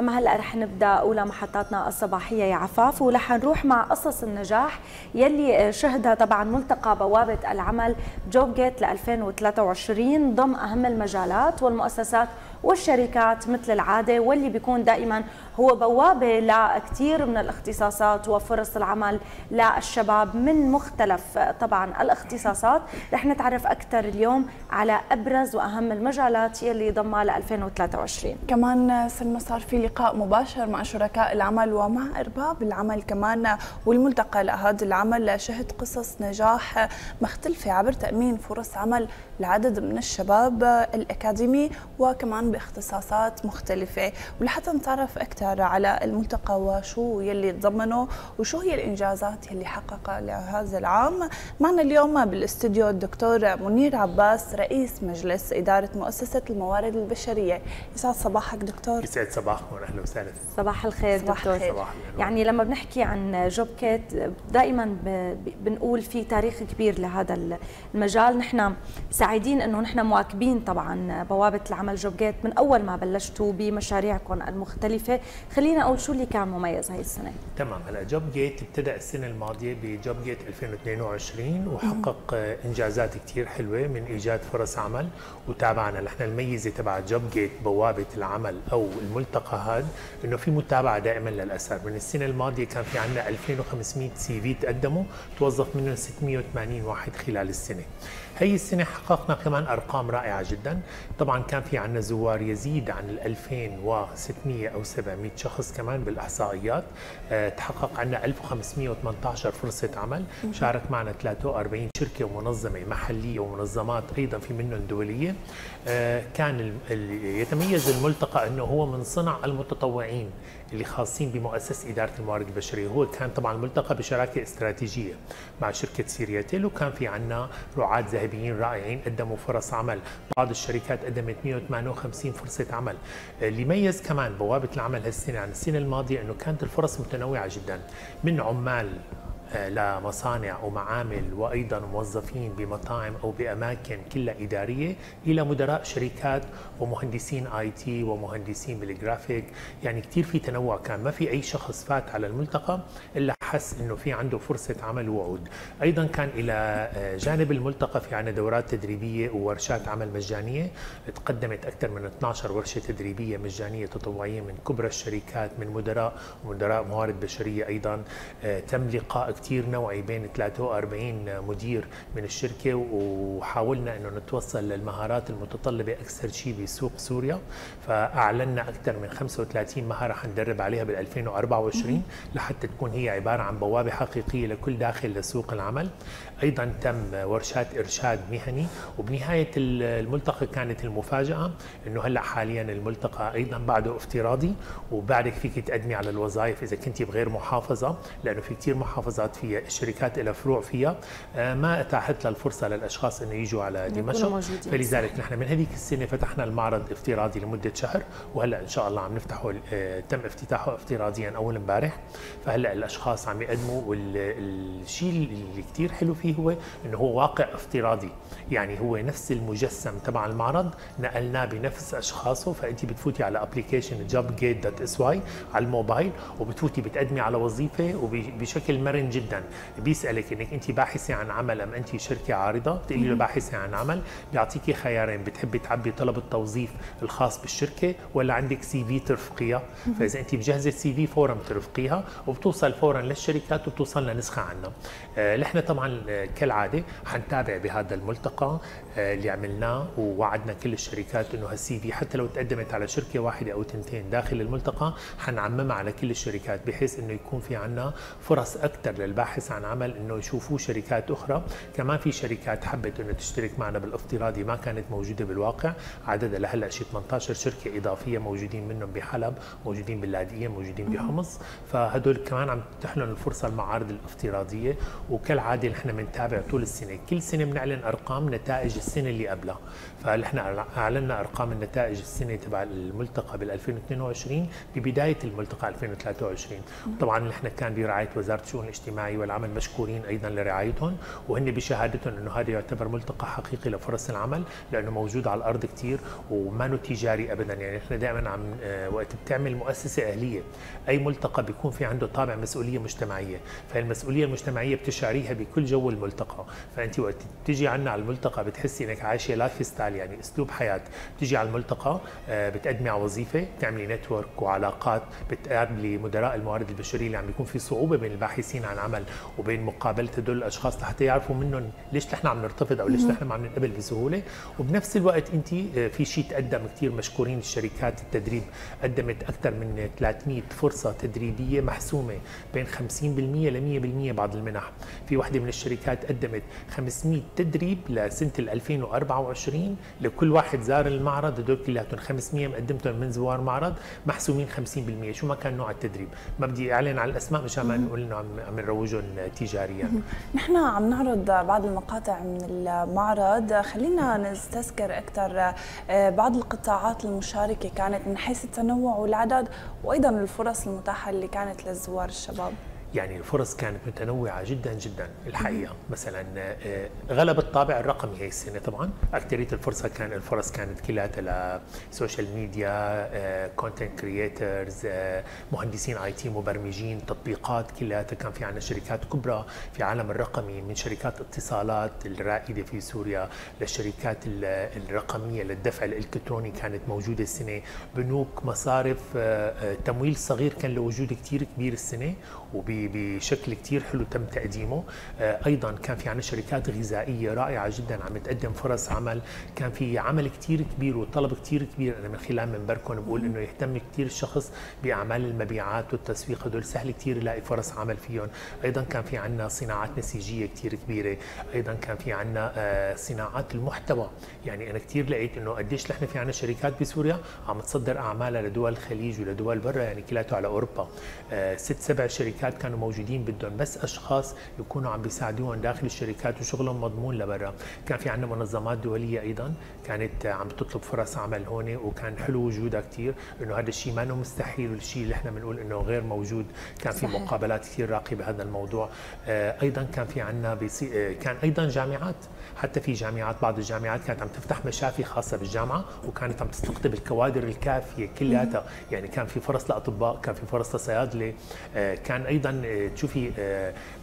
أما هلأ رح نبدأ أولى محطاتنا الصباحية يا عفاف ورح نروح مع قصص النجاح يلي شهدها طبعا ملتقى بوابة العمل جوب جيت ل 2023 ضم أهم المجالات والمؤسسات والشركات مثل العادة واللي بيكون دائما هو بوابة لكثير من الاختصاصات وفرص العمل للشباب من مختلف طبعا الاختصاصات. رح نتعرف أكثر اليوم على أبرز وأهم المجالات يلي ضمها ل 2023 كمان سلمى صار في لقاء مباشر مع شركاء العمل ومع أرباب العمل كمان والملتقى لهذا العمل شهد قصص نجاح مختلفة عبر تأمين فرص عمل لعدد من الشباب الأكاديمي وكمان باختصاصات مختلفة ولحتى نتعرف أكثر على الملتقى وشو يلي تضمنه وشو هي الإنجازات يلي حققها لهذا العام. معنا اليوم بالاستوديو الدكتور منير عباس رئيس مجلس إدارة مؤسسة الموارد البشرية. يسعد صباحك دكتور. يسعد صباحكم أهلا وسهلا. صباح الخير صباح دكتور. الخير. صباح النور. يعني لما بنحكي عن جوب كيت دائما بنقول في تاريخ كبير لهذا المجال. نحن سعيدين إنه نحن مواكبين طبعا بوابة العمل جوب جيت من أول ما بلشتوا بمشاريعكم المختلفة. خلينا أقول شو اللي كان مميز هاي السنة؟ تمام. هلا جوب جيت ابتدى السنة الماضية بجوب جيت 2022 وحقق إنجازات كثير حلوة من إيجاد فرص عمل. وتابعنا نحن الميزة تبع جوب جيت بوابة العمل أو الملتقى هذا إنه في متابعة دائما للاثر من السنة الماضية كان في عندنا 2500 سي في تقدموا توظف منهم 680 واحد خلال السنة. هي السنة حققنا كمان أرقام رائعة جدا. طبعا كان في عندنا زوار يزيد عن ال 2600 أو 700 شخص كمان بالإحصائيات. آه، تحقق عندنا 1518 فرصة عمل. شارك معنا 43 شركة ومنظمة محلية ومنظمات أيضا في منهم دولية. آه، كان يتميز الملتقى إنه هو من صنع المتطوعين. اللي خاصين بمؤسسة إدارة الموارد البشرية. هو كان طبعا ملتقى بشراكة استراتيجية مع شركة سيرياتيل وكان في عندنا رعاة ذهبيين رائعين قدموا فرص عمل. بعض الشركات قدمت 158 فرصة عمل. اللي ميز كمان بوابة العمل هالسنة عن السنة الماضية إنه كانت الفرص متنوعة جدا. من عمال آه، لمصانع ومعامل وأيضا موظفين بمطاعم أو بأماكن كلها إدارية إلى مدراء شركات ومهندسين IT ومهندسين بالجرافيك. يعني كثير في تنوع. كان ما في أي شخص فات على الملتقى إلا حس إنه في عنده فرصة عمل ووعود. أيضا كان إلى جانب الملتقى في عندنا دورات تدريبية وورشات عمل مجانية. تقدمت أكثر من 12 ورشة تدريبية مجانية تطوعية من كبرى الشركات من مدراء ومدراء موارد بشرية أيضا. آه، تم لقاء كثير نوعي بين 43 مدير من الشركة وحاولنا إنه نتوصل للمهارات المتطلبة أكثر شيء بسوق سوريا. فأعلنا أكثر من 35 مهارة حندرب عليها بال 2024 لحتى تكون هي عبارة عن بوابة حقيقية لكل داخل لسوق العمل. أيضا تم ورشات إرشاد مهني وبنهاية الملتقى كانت المفاجأة إنه هلأ حاليا الملتقى أيضا بعده افتراضي. وبعدك فيك تقدمي على الوظائف إذا كنتي بغير محافظة لأنه في كثير محافظات فيها الشركات لها فروع فيها آه، ما اتاحت لها الفرصة للأشخاص إنه يجوا على دمشق. فلذلك نحن من هذيك السنة فتحنا المعرض افتراضي لمدة شهر وهلأ إن شاء الله عم نفتحه آه، تم افتتاحه افتراضيا أول امبارح. فهلأ الأشخاص عم يقدموا والشيء اللي كثير حلو فيه هو إنه هو واقع افتراضي. يعني هو نفس المجسم تبع المعرض نقلناه بنفس أشخاصه. فانت بتفوتي على application Job Gate dot SY على الموبايل وبتفوتي بتقدمي على وظيفة وبشكل مرن جدا. بيسألك إنك أنت باحثة عن عمل أم أنت شركة عارضة؟ بتقولي له باحثة عن عمل. بيعطيكي خيارين. بتحبي تعبي طلب التوظيف الخاص بالشركة ولا عندك CV ترفقيها؟ فإذا أنت مجهزة CV فورا بترفقيها وبتوصل فورا للشركات وبتوصل لنا نسخه عنها. آه، نحن طبعا كالعادة حنتابع بهذا الملتقى آه، اللي عملناه ووعدنا كل الشركات إنه هالسي في حتى لو تقدمت على شركة واحدة أو تنتين داخل الملتقى حنعممها على كل الشركات بحيث إنه يكون في عنا فرص أكثر للباحث عن عمل إنه يشوفوه شركات أخرى. كمان في شركات حبت إنه تشترك معنا بالافتراضي ما كانت موجودة بالواقع. عددها لهلأ شي 18 شركة إضافية موجودين منهم بحلب موجودين باللاذقيه موجودين بحمص. فهدول كمان عم لهم الفرصة المعارض الافتراضية. وكالعاده نحن بنتابع طول السنة. كل سنة بنعلن أرقام نتائج السنة اللي قبلها. فنحن أعلنا أرقام النتائج السنة تبع الملتقى بال 2022 ببداية الملتقى 2023 طبعا نحن كان برعاية وزارة الشؤون الاجتماعيه الاجتماعي والعمل مشكورين أيضا لرعايتهم وهن بشهادتهم إنه هذا يعتبر ملتقى حقيقي لفرص العمل لأنه موجود على الأرض كثير وما تجاري ابدا. يعني إحنا دائما عم آه، وقت بتعمل مؤسسة أهلية أي ملتقى بيكون في عنده طابع مسؤولية مجتمعية. فالمسؤوليه المجتمعية بتشعريها بكل جو الملتقى. فانت وقت تيجي عنا على الملتقى بتحسي إنك عايشة lifestyle يعني أسلوب حياة. بتيجي على الملتقى آه، بتقدمي على وظيفة بتعملي network وعلاقات بتقابلي مدراء الموارد البشرية اللي عم بيكون في صعوبة بين الباحثين عن عمل وبين مقابلة هدول الأشخاص لحتى يعرفوا منهم ليش نحن عم نرتفض أو ليش نحن عم ننقبل بسهولة. وبنفس الوقت انت آه، في شيء تقدم كثير مشكورين الشركات التدريب. قدمت أكثر من 300 فرصة تدريبية محسومة بين 50% ل 100% بعض المنح. في وحدة من الشركات قدمت 500 تدريب لسنة 2024 لكل واحد زار المعرض هدول كلياتهم 500 مقدمتهم من زوار معرض محسومين 50% شو ما كان نوع التدريب. ما بدي أعلن على الأسماء مشان ما نقول إنه عم عم نروجهم تجاريا. نحن عم نعرض بعض المقاطع من المعرض. خلينا نستذكر أكثر آه، بعض القطاعات المشاركة كانت من حيث التنوع والعدد وأيضا الفرص المتاحة اللي كانت للزوار الشباب. يعني الفرص كانت متنوعة جدا جدا الحقيقة. مثلا آه، غلب الطابع الرقمي هي السنة طبعا. أكثرية الفرصة كان الفرص كانت كلها ل social media content creators مهندسين IT مبرمجين تطبيقات كلها كان في عندنا شركات كبرى في عالم الرقمي من شركات اتصالات الرائدة في سوريا للشركات الرقمية للدفع الإلكتروني كانت موجودة السنة. بنوك مصارف آه، آه، تمويل صغير كان له وجود كثير كبير السنة. وب بشكل كثير حلو تم تقديمه. آه، أيضا كان في عنا شركات غذائية رائعة جدا عم تقدم فرص عمل. كان في عمل كثير كبير وطلب كثير كبير. أنا من خلال منبركم بقول إنه يهتم كثير الشخص بأعمال المبيعات والتسويق. هدول سهل كثير يلاقي فرص عمل فيهم. أيضا كان في عنا صناعات نسيجية كثير كبيرة. أيضا كان في عنا آه، صناعات المحتوى. يعني أنا كثير لقيت إنه قديش نحن في عنا شركات بسوريا عم تصدر أعمالها لدول الخليج ولدول برا يعني كلياته على أوروبا. آه، ست سبع شركات كانوا موجودين بدهم بس أشخاص يكونوا عم بيساعدوهم داخل الشركات وشغلهم مضمون لبرا. كان في عندنا منظمات دولية أيضا كانت عم تطلب فرص عمل هون وكان حلو وجودها كثير إنه هذا الشيء ما مستحيل والشيء اللي إحنا بنقول إنه غير موجود. كان في صحيح. مقابلات كثير راقية بهذا الموضوع. آه، أيضا كان في عندنا بيصي... آه، كان أيضا جامعات. حتى في جامعات بعض الجامعات كانت عم تفتح مشافي خاصة بالجامعة وكانت عم تستقطب الكوادر الكافية كلياتها. يعني كان في فرص لأطباء كان في فرص لصيادلة. آه، كان أيضا تشوفي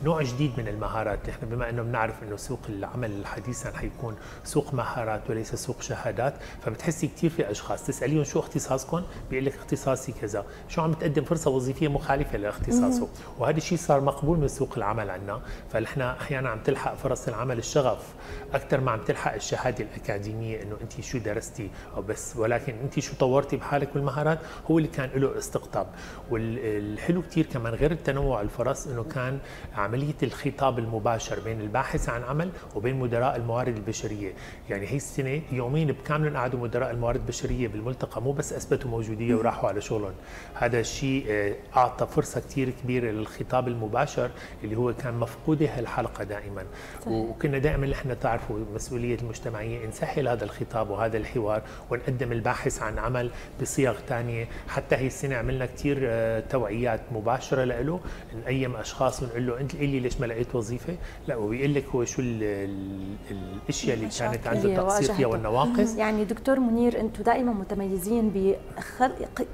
نوع جديد من المهارات. إحنا بما إنه بنعرف إنه سوق العمل حديثا حيكون سوق مهارات وليس سوق شهادات فبتحسي كثير في أشخاص. تسأليهم شو اختصاصكم بيقول لك اختصاصي كذا. شو عم تقدم؟ فرصة وظيفية مخالفة لإختصاصه. وهذا الشيء صار مقبول من سوق العمل عندنا فنحن أحيانا عم تلحق فرص العمل الشغف أكثر ما عم تلحق الشهادة الأكاديمية إنه أنت شو درستي أو بس. ولكن أنت شو طورتي بحالك والمهارات هو اللي كان له استقطاب. والحلو كثير كمان غير التنوع الفرص إنه كان عملية الخطاب المباشر بين الباحث عن عمل وبين مدراء الموارد البشرية. يعني هي السنة يومين بكامل قعدوا مدراء الموارد البشرية بالملتقى مو بس أثبتوا موجودية وراحوا على شغلهم. هذا الشيء آه، أعطى فرصة كثير كبيرة للخطاب المباشر اللي هو كان مفقود هالحلقة دائما. صحيح. وكنا دائما نحن تعرفوا مسؤولية المجتمعية نسهل هذا الخطاب وهذا الحوار ونقدم الباحث عن عمل بصيغ ثانية حتى هي السنة عملنا كثير آه، توعيات مباشرة له نقيم أشخاص ونقول له أنت لي ليش ما لقيت وظيفة؟ لا وبيقول لك هو شو الأشياء اللي كانت عنده تقصير فيها والنواقص يعني دكتور منير أنتم دائما متميزين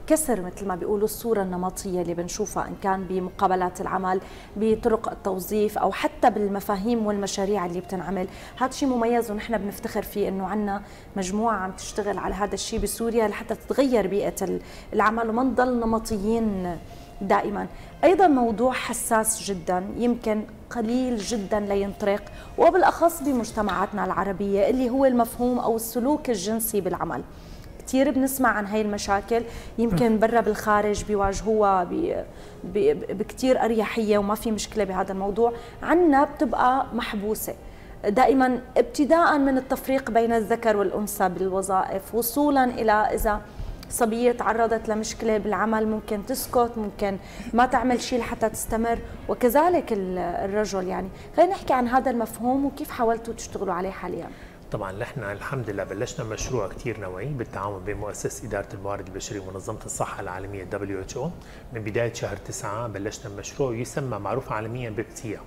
بكسر مثل ما بيقولوا الصورة النمطية اللي بنشوفها إن كان بمقابلات العمل بطرق التوظيف أو حتى بالمفاهيم والمشاريع اللي بتنعمل. هذا شيء مميز ونحن بنفتخر فيه إنه عندنا مجموعة عم تشتغل على هذا الشيء بسوريا لحتى تتغير بيئة العمل وما نضل نمطيين دائما. أيضا موضوع حساس جدا يمكن قليل جدا لينطرق وبالأخص بمجتمعاتنا العربية اللي هو المفهوم أو السلوك الجنسي بالعمل. كثير بنسمع عن هاي المشاكل يمكن برا بالخارج بيواجهوها بكثير أريحية وما في مشكلة بهذا الموضوع. عنا بتبقى محبوسة. دائما ابتداء من التفريق بين الذكر والأنثى بالوظائف وصولا إلى إذا صبية تعرضت لمشكلة بالعمل ممكن تسكت ممكن ما تعمل شيء لحتى تستمر وكذلك الرجل يعني. خلينا نحكي عن هذا المفهوم وكيف حاولتوا تشتغلوا عليه حاليا. طبعا نحن الحمد لله بلشنا مشروع كثير نوعي بالتعاون بين مؤسسة إدارة الموارد البشرية ومنظمة الصحة العالمية WHO من بداية شهر تسعة بلشنا مشروع يسمى معروف عالميا ببسيا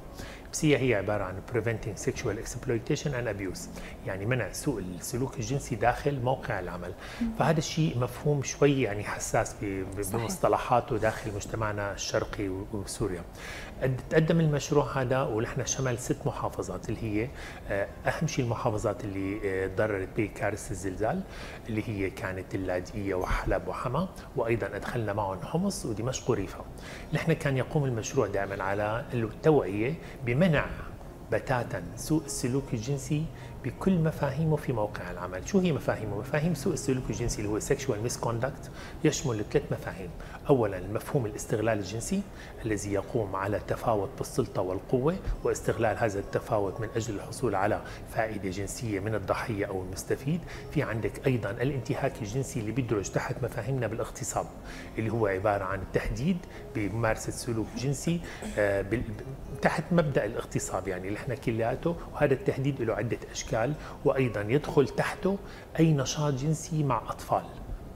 بسيا هي عبارة عن Preventing Sexual Exploitation and Abuse يعني منع سوء السلوك الجنسي داخل موقع العمل. فهذا الشيء مفهوم شوي يعني حساس بمصطلحاته داخل مجتمعنا الشرقي وسوريا. تقدم المشروع هذا ونحن شمل ست محافظات اللي هي آه، أهم شيء المحافظات اللي آه، تضررت بكارثه الزلزال اللي هي كانت اللاذقيه وحلب وحما وأيضا أدخلنا معهم حمص ودمشق وريفا. نحن كان يقوم المشروع دائما على التوعية بمنع بتاتا سوء السلوك الجنسي بكل مفاهيمه في موقع العمل. شو هي مفاهيمه؟ مفاهيم سوء السلوك الجنسي اللي هو sexual misconduct يشمل ثلاث مفاهيم. أولا المفهوم الاستغلال الجنسي الذي يقوم على التفاوت بالسلطة والقوة واستغلال هذا التفاوت من أجل الحصول على فائدة جنسية من الضحية أو المستفيد. في عندك أيضا الانتهاك الجنسي اللي بيدرج تحت مفاهيمنا بالاغتصاب اللي هو عبارة عن التهديد بممارسة سلوك جنسي آه، تحت مبدأ الاغتصاب يعني اللي إحنا كلياته وهذا التهديد له عدة أشكال وأيضا يدخل تحته أي نشاط جنسي مع أطفال.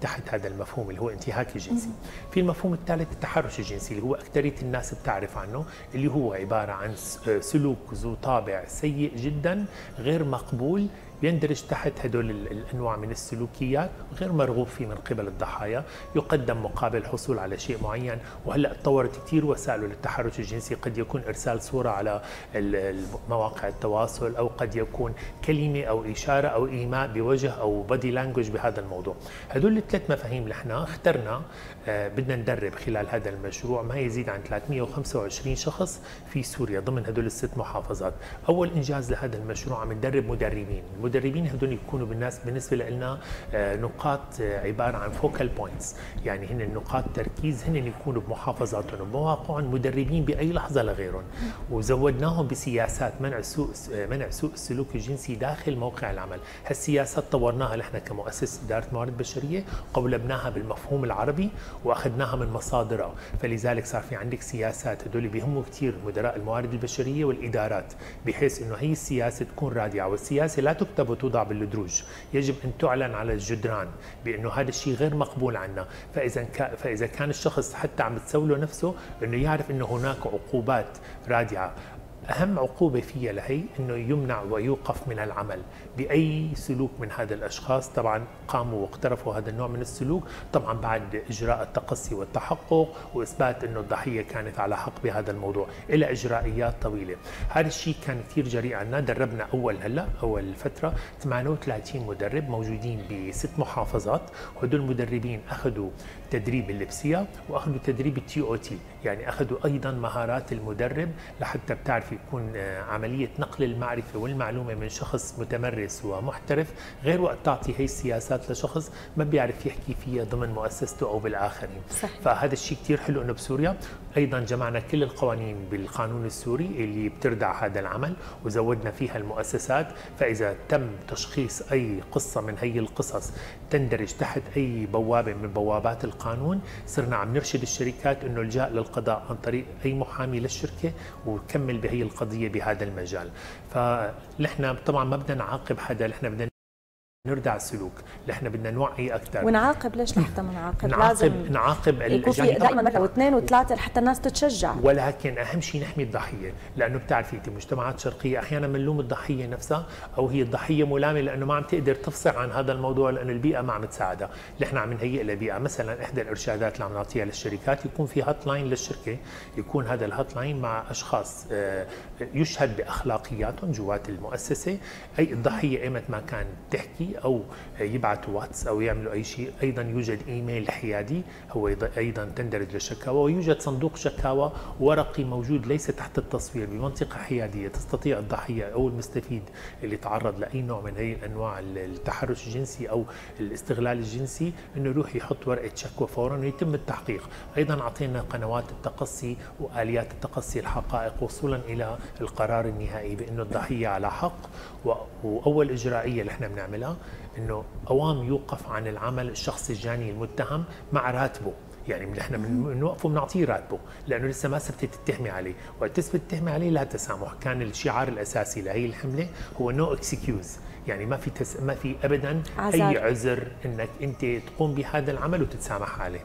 تحت هذا المفهوم اللي هو انتهاك الجنسي في المفهوم الثالث التحرش الجنسي اللي هو أكثرية الناس بتعرف عنه اللي هو عبارة عن سلوك ذو طابع سيء جدا غير مقبول بيندرج تحت هدول الأنواع من السلوكيات غير مرغوب فيه من قبل الضحايا يقدم مقابل الحصول على شيء معين. وهلأ تطورت كثير وسائل للتحرش الجنسي. قد يكون إرسال صورة على مواقع التواصل أو قد يكون كلمة أو إشارة أو إيماء بوجه أو بادي لانجوج بهذا الموضوع. هدول الثلاث مفاهيم إحنا اخترنا آه، بدنا ندرب خلال هذا المشروع. ما يزيد عن 325 شخص في سوريا ضمن هدول الست محافظات. أول إنجاز لهذا المشروع عم ندرب مدربين المدربين هدول يكونوا بالناس بالنسبة لنا آه، نقاط آه، عبارة عن focal points يعني هن نقاط تركيز هن يكونوا بمحافظاتهم ومواقعهم مدربين بأي لحظة لغيرهم. وزودناهم بسياسات منع سوء آه، منع سوء السلوك الجنسي داخل موقع العمل. هالسياسات طورناها نحن كمؤسسه إدارة موارد بشرية قولبناها بالمفهوم العربي وأخذناها من مصادرها فلذلك صار في عندك سياسات هدول بيهموا كثير مدراء الموارد البشرية والإدارات بحيث إنه هي السياسة تكون رادعه والسياسة لا تكتب تكتب وتوضع بالدروج. يجب أن تعلن على الجدران بأنه هذا الشيء غير مقبول عنا. فإذا فإذا كان الشخص حتى عم تسوي له نفسه أنه يعرف أنه هناك عقوبات رادعة. أهم عقوبة فيها لهي أنه يمنع ويوقف من العمل بأي سلوك من هذا الأشخاص. طبعا قاموا واقترفوا هذا النوع من السلوك طبعا بعد إجراء التقصي والتحقق وإثبات أنه الضحية كانت على حق بهذا الموضوع إلى إجرائيات طويلة. هذا الشيء كان كثير جريء عنا دربنا أول هلأ أول فترة 38 مدرب موجودين بست محافظات. وهدول المدربين أخذوا تدريب اللبسية وأخذوا تدريب التي أو تي. يعني أخذوا أيضا مهارات المدرب لحتى بتعرف يكون آه، عملية نقل المعرفة والمعلومة من شخص متمرس ومحترف غير وقت تعطي هي السياسات لشخص ما بيعرف يحكي فيها ضمن مؤسسته أو بالآخرين. صح. فهذا الشيء كثير حلو إنه بسوريا. أيضا جمعنا كل القوانين بالقانون السوري اللي بتردع هذا العمل وزودنا فيها المؤسسات فإذا تم تشخيص أي قصة من هي القصص تندرج تحت أي بوابة من بوابات القانون صرنا عم نرشد الشركات إنه الجاء للقضاء عن طريق أي محامي للشركة وكمل بهي القضية بهذا المجال. فنحن طبعا ما بدنا نعاقب حدا نحن بدنا نردع السلوك. نحن بدنا نوعي أكثر ونعاقب ليش لحتى ما نعاقب؟ نعاقب لازم نعاقب يكون في دائما مثلا واثنين وثلاثة لحتى الناس تتشجع. ولكن أهم شيء نحمي الضحية لأنه بتعرفي انت مجتمعات شرقية أحيانا بنلوم الضحية نفسها أو هي الضحية ملامة لأنه ما عم تقدر تفصح عن هذا الموضوع لأنه البيئة ما عم تساعدها. نحن عم نهيئ لبيئة. مثلا إحدى الإرشادات اللي عم نعطيها للشركات يكون في hotline للشركة يكون هذا ال hotline مع أشخاص آه، يشهد بأخلاقياتهم جوات المؤسسة. أي الضحية إيمت ما كان تحكي أو يبعثوا واتس أو يعملوا أي شيء. أيضا يوجد إيميل حيادي هو أيضا تندرج للشكاوى ويوجد صندوق شكاوى ورقي موجود ليس تحت التصوير بمنطقة حيادية. تستطيع الضحية أو المستفيد اللي تعرض لأي نوع من هي انواع التحرش الجنسي أو الاستغلال الجنسي إنه يروح يحط ورقة شكوى فورا ويتم التحقيق. أيضا أعطينا قنوات التقصي وآليات التقصي الحقائق وصولا إلى القرار النهائي بانه الضحية على حق وأول إجرائية اللي إحنا بنعملها. إنه أوام يوقف عن العمل الشخص الجاني المتهم مع راتبه. يعني نحن بنوقفه بنعطيه راتبه لأنه لسه ما ثبتت التهمه عليه، وقت تثبت التهمه عليه لا تسامح، كان الشعار الأساسي لهي الحملة هو no no excuse، يعني ما في تس... ما في ابدا عذر. اي عذر إنك أنت تقوم بهذا العمل وتتسامح عليه.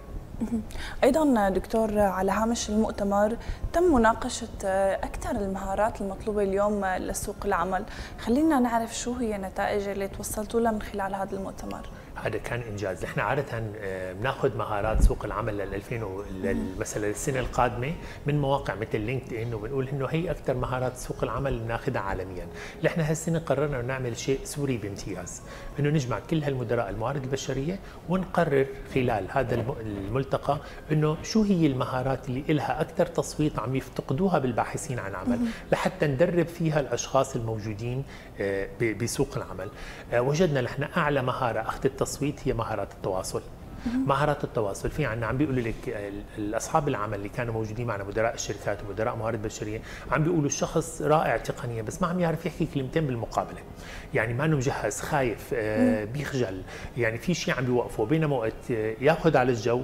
أيضا دكتور على هامش المؤتمر تم مناقشة أكثر المهارات المطلوبة اليوم لسوق العمل. خلينا نعرف شو هي النتائج اللي توصلتوا لها من خلال هذا المؤتمر. هذا كان إنجاز، نحن عادة آه، بناخذ مهارات سوق العمل لل 2000 و- لل- مثلا السنة القادمة من مواقع مثل لينكد ان وبنقول إنه هي أكثر مهارات سوق العمل اللي بناخذها عالميا، نحن هالسنة قررنا نعمل شيء سوري بامتياز، إنه نجمع كل هالمدراء الموارد البشرية ونقرر خلال هذا الم- الملتقى إنه شو هي المهارات اللي لها أكثر تصويت عم يفتقدوها بالباحثين عن عمل، لحتى ندرب فيها الأشخاص الموجودين آه، بسوق العمل. آه، وجدنا نحن أعلى مهارة أخذت التصويت هي مهارات التواصل. مهارات التواصل في عنا عم بيقولوا لك الأصحاب العمل اللي كانوا موجودين معنا مدراء الشركات ومدراء موارد بشريه عم بيقولوا الشخص رائع تقنيا بس ما عم يعرف يحكي كلمتين بالمقابلة. يعني ما إنه مجهز خايف آه، بيخجل. يعني في شيء عم بيوقفه بينما وقت ياخذ على الجو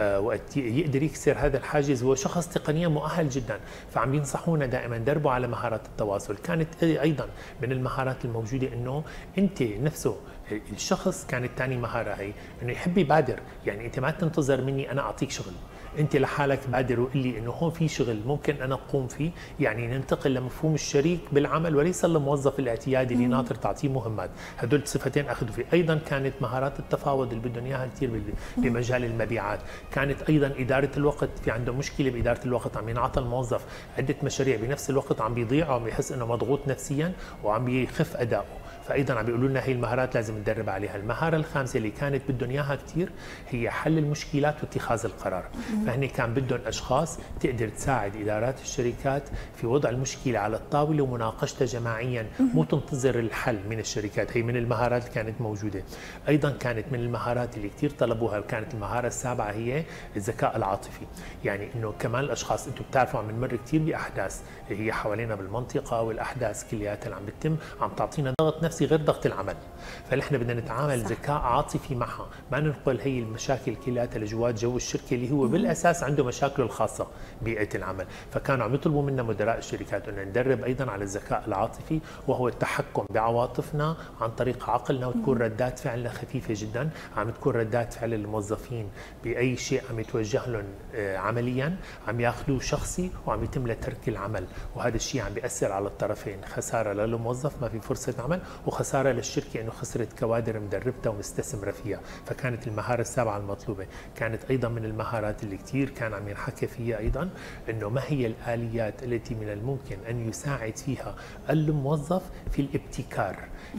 آه، وقت يقدر يكسر هذا الحاجز هو شخص تقنيا مؤهل جدا. فعم ينصحونا دائما دربوا على مهارات التواصل. كانت أيضا من المهارات الموجودة إنه أنت نفسه الشخص كانت ثاني مهاره هي. إنه يحب يبادر. يعني أنت ما تنتظر مني أنا أعطيك شغل. أنت لحالك بادر وقل لي إنه هون في شغل ممكن أنا أقوم فيه. يعني ننتقل لمفهوم الشريك بالعمل وليس الموظف الاعتيادي اللي ناطر تعطيه مهمات. هدول صفتين أخذوا فيه. أيضا كانت مهارات التفاوض اللي بدهم إياها كثير بمجال المبيعات. كانت أيضا إدارة الوقت. في عنده مشكلة بإدارة الوقت. عم ينعطى الموظف عدة مشاريع. بنفس الوقت عم بيضيع وعم يحس إنه مضغوط نفسيا وعم يخف اداؤه فايضا عم بيقولوا لنا هي المهارات لازم ندرب عليها، المهارة الخامسة اللي كانت بدهم إياها كثير هي حل المشكلات واتخاذ القرار، فهن كان بدهم أشخاص تقدر تساعد إدارات الشركات في وضع المشكلة على الطاولة ومناقشتها جماعيا، مو تنتظر الحل من الشركات، هي من المهارات اللي كانت موجودة. أيضا كانت من المهارات اللي كثير طلبوها كانت المهارة السابعة هي الذكاء العاطفي، يعني إنه كمان الأشخاص أنتم بتعرفوا عم نمر كثير بأحداث هي حوالينا بالمنطقة والأحداث كلياتها اللي عم بتتم عم تعطينا ضغط نفسي. غير ضغط العمل. فنحن بدنا نتعامل صح. ذكاء عاطفي معها. ما ننقل هي المشاكل كلياتها لجوات جو الشركة اللي هو بالأساس عنده مشاكله الخاصة بيئة العمل. فكانوا عم يطلبوا منا مدراء الشركات إنه ندرب أيضا على الذكاء العاطفي وهو التحكم بعواطفنا عن طريق عقلنا وتكون ردات فعلنا خفيفة جدا. عم تكون ردات فعل الموظفين بأي شيء عم يتوجه لهم آه، عمليا عم ياخذوه شخصي وعم يتم له ترك العمل. وهذا الشيء عم بيأثر على الطرفين. خسارة للموظف ما في فرصة عمل. وخسارة للشركة انه خسرت كوادر مدربتها ومستثمرة فيها. فكانت المهارة السابعة المطلوبة. كانت أيضا من المهارات اللي كثير كان عم ينحكى فيها أيضا إنه ما هي الآليات التي من الممكن أن يساعد فيها الموظف في الابتكار.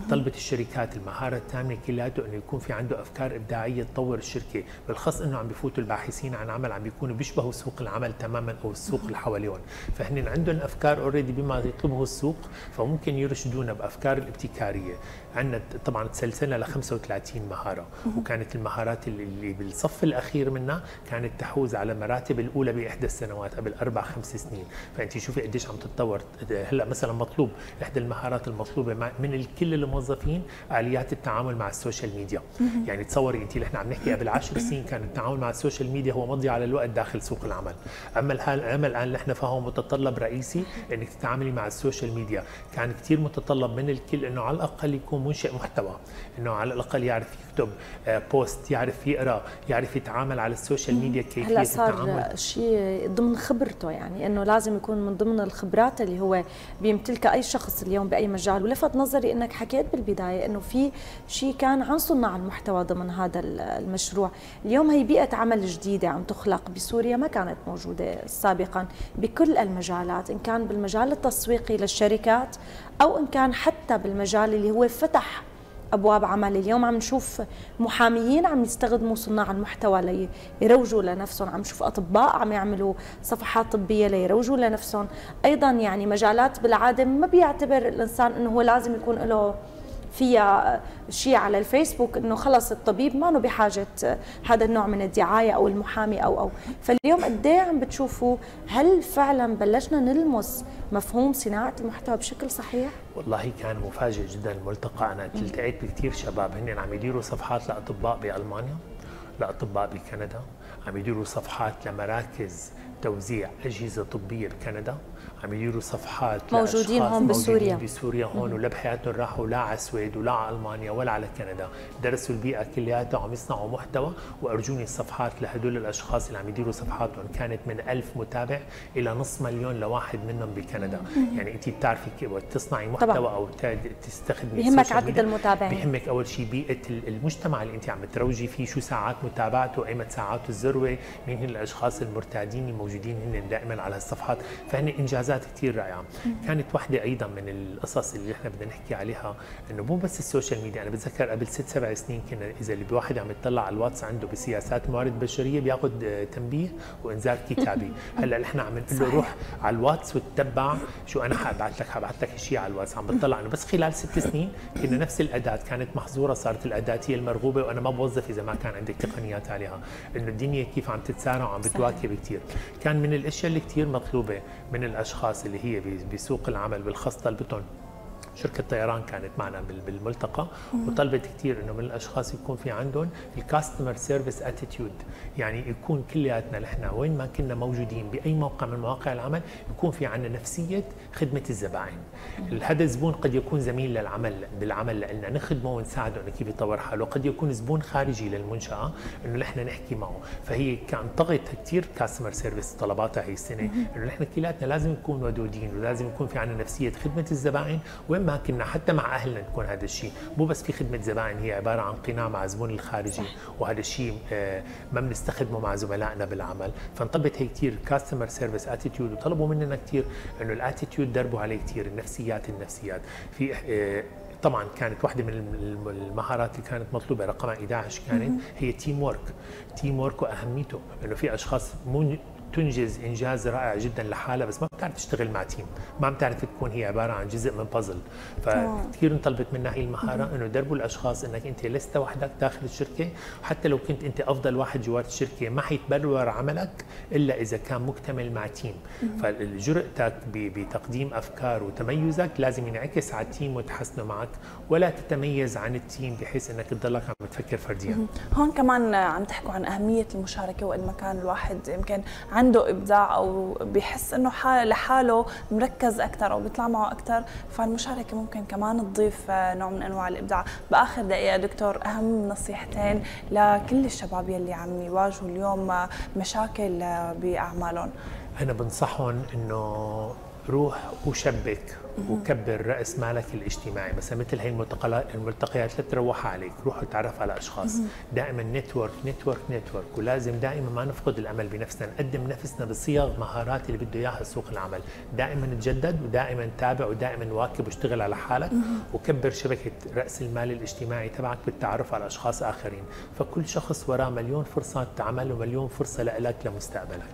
طلبت الشركات المهارة الثامنة كلياته إنه يكون في عنده أفكار إبداعية تطور الشركة. بالاخص إنه عم بفوتوا الباحثين عن عمل عم بيكونوا بيشبهوا سوق العمل تماما أو السوق اللي حواليهم فهن عندهم أفكار اوريدي بما يطلبه السوق فممكن يرشدونا بأفكار الابتكاريه عندنا طبعا تسلسلنا ل 35 مهارة. وكانت المهارات اللي بالصف الأخير منها كانت تحوز على مراتب الأولى بإحدى السنوات قبل أربع خمس سنين. فأنت شوفي قديش عم تتطور. هلأ مثلا مطلوب إحدى المهارات المطلوبة من الكل الموظفين آليات التعامل مع ال social media. يعني تصوري أنت اللي إحنا عم نحكي قبل 10 سنين كان التعامل مع ال social media هو مضي على الوقت داخل سوق العمل. أما الحال أما الآن نحن فهو متطلب رئيسي إنك تتعاملي مع ال social media. كان كثير متطلب من الكل إنه على الأقل يكون منشئ محتوى. إنه على الأقل يعرف يكتب آه، post يعرف يقرأ يعرف يتعامل على ال social media كيفية هلا صار شيء ضمن خبرته يعني إنه لازم يكون من ضمن الخبرات اللي هو بيمتلكها أي شخص اليوم بأي مجال. ولفت نظري إنك حكيت بالبداية إنه في شيء كان عن صناع المحتوى ضمن هذا المشروع. اليوم هي بيئة عمل جديدة عم تخلق بسوريا ما كانت موجودة سابقا بكل المجالات إن كان بالمجال التسويقي للشركات أو إن كان حتى بالمجال اللي هو فتح أبواب عمل. اليوم عم نشوف محاميين عم يستخدموا صناع المحتوى ليروجوا لنفسهم. عم نشوف أطباء عم يعملوا صفحات طبية ليروجوا لنفسهم. أيضا يعني مجالات بالعادة ما بيعتبر الإنسان إنه هو لازم يكون له فيها شيء على الفيسبوك إنه خلص الطبيب ما بحاجة هذا النوع من الدعاية أو المحامي أو أو. فاليوم قد إيه عم بتشوفوا هل فعلا بلشنا نلمس مفهوم صناعة المحتوى بشكل صحيح؟ والله كان مفاجئ جدا الملتقى. أنا التقيت بكثير شباب. هن عم يديروا صفحات لأطباء بألمانيا لأطباء بكندا. عم يديروا صفحات لمراكز توزيع أجهزة طبية بكندا. عم يديروا صفحات موجودين هون بسوريا. بسوريا هون ولا بحياتهم راحوا لا على السويد ولا على ألمانيا ولا على كندا. درسوا البيئة كلياتها وعم يصنعوا محتوى وأرجوني الصفحات لهدول الأشخاص اللي عم يديروا صفحاتهم. كانت من ألف متابع إلى نص مليون لواحد منهم بكندا. يعني انت بتعرفي كيف تصنعي محتوى طبعا. أو تستخدمي بيهمك عدد المتابعين. بيهمك أول شيء بيئة المجتمع اللي انت عم تروجي فيه شو ساعات متابعته ايمت ساعات الذروة مين هن الأشخاص المرتادين الموجودين هن دائما على الصفحات فهن إنجازات كثير رائعة. كانت واحدة أيضا من القصص اللي إحنا بدنا نحكي عليها إنه مو بس ال social media. أنا بتذكر قبل ست سبع سنين كنا إذا اللي بواحد عم يطلع على الواتس عنده بسياسات موارد بشرية بياخذ تنبيه وإنذار كتابي. هلأ نحن عم نقول له روح على الواتس وتتبع شو أنا حابعت لك حابعت لك شيء على الواتس. عم بتطلع إنه بس خلال ست سنين كنا نفس الأداة. كانت محظورة صارت الأداة هي المرغوبة وأنا ما بوظف إذا ما كان عندك تقنيات عليها. إنه الدنيا كيف عم تتسارع وعم بتواكب كثير كان من الأشياء اللي كثير مطلوبة من الأشخاص اللي هي بسوق العمل بالخاص طلبتهم شركة طيران كانت معنا بالملتقى. وطلبت كثير إنه من الأشخاص يكون في عندهم ال customer service attitude يعني يكون كلياتنا نحن وين ما كنا موجودين بأي موقع من مواقع العمل يكون في عندنا نفسية خدمة الزبائن هذا الزبون قد يكون زميل للعمل بالعمل لنا نخدمه ونساعده إنه كيف يطور حاله. قد يكون زبون خارجي للمنشأة إنه نحن نحكي معه. فهي كان ضغط كثير customer service طلباتها هي السنة. إنه نحن كلياتنا لازم نكون ودودين ولازم يكون في عندنا نفسية خدمة الزبائن وين ما كنا حتى مع أهلنا نكون هذا الشيء. مو بس في خدمة زبائن هي عبارة عن قناع مع زبون الخارجي وهذا الشيء آه، ما بنستخدمه مع زملائنا بالعمل. فانطلبت هي كثير customer service attitude وطلبوا مننا كثير إنه ال attitude دربوا عليه كثير النفسيات النفسيات. في آه، طبعا كانت واحدة من المهارات اللي كانت مطلوبة رقم 11 كانت هي teamwork teamwork وأهميته. إنه في أشخاص مو تنجز إنجاز رائع جدا لحالها بس ما بتعرف تشتغل مع team. ما بتعرف تكون هي عبارة عن جزء من بازل فكثير انطلبت منا هي المهارة إنه دربوا الأشخاص إنك أنت لست وحدك داخل الشركة. وحتى لو كنت أنت أفضل واحد جوات الشركة ما حيتبرر عملك إلا إذا كان مكتمل مع team. فجرأتك بتقديم أفكار وتميزك لازم ينعكس على ال team وتحسنه معك. ولا تتميز عن ال team بحيث إنك تضلك عم تفكر فرديا. هون كمان عم تحكوا عن أهمية المشاركة وقد ما كان الواحد يمكن عنده إبداع أو بحس إنه حال لحاله مركز أكثر أو بيطلع معه أكثر فالمشاركة ممكن كمان تضيف نوع من أنواع الإبداع. بآخر دقيقة دكتور أهم نصيحتين لكل الشباب يلي عم يواجهوا اليوم مشاكل بأعمالهم. أنا بنصحهم إنه روح وشبك وكبر رأس مالك الاجتماعي. مثلا مثل هي الملتقيات لا تروح عليك روح وتعرف على أشخاص. دائما network network network ولازم دائما ما نفقد الأمل بنفسنا نقدم نفسنا بصيغ مهارات اللي بده إياها سوق العمل. دائما تجدد ودائما تابع ودائما واكب واشتغل على حالك. وكبر شبكة رأس المال الاجتماعي تبعك بالتعرف على أشخاص آخرين. فكل شخص وراه مليون فرصة عمل ومليون فرصة لك لمستقبلك.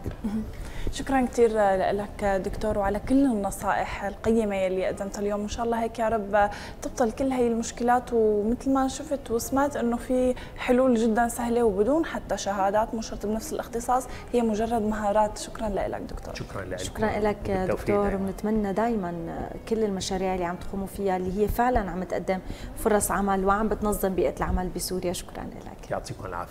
شكرا كثير لك دكتور وعلى كل النصائح القيمة اللي قدمتها اليوم. إن شاء الله هيك يا رب تبطل كل هي المشكلات. ومثل ما شفت وسمعت إنه في حلول جدا سهلة وبدون حتى شهادات مو شرط بنفس الاختصاص. هي مجرد مهارات. شكرا لك دكتور. شكرا لك. شكرا لك دكتور. وبنتمنى دائما كل المشاريع اللي عم تقوموا فيها اللي هي فعلا عم تقدم فرص عمل وعم بتنظم بيئة العمل بسوريا. شكرا لك. يعطيكم العافية.